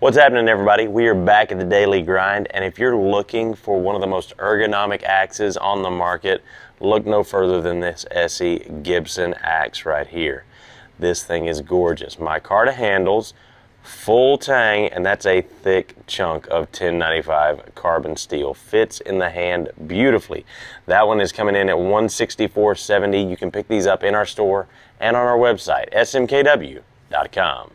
What's happening, everybody? We are back at the daily grind, and if you're looking for one of the most ergonomic axes on the market, look no further than this ESEE Gibson axe right here. This thing is gorgeous. Micarta handles, full tang, and that's a thick chunk of 1095 carbon steel. Fits in the hand beautifully. That one is coming in at 164.70. You can pick these up in our store and on our website, smkw.com.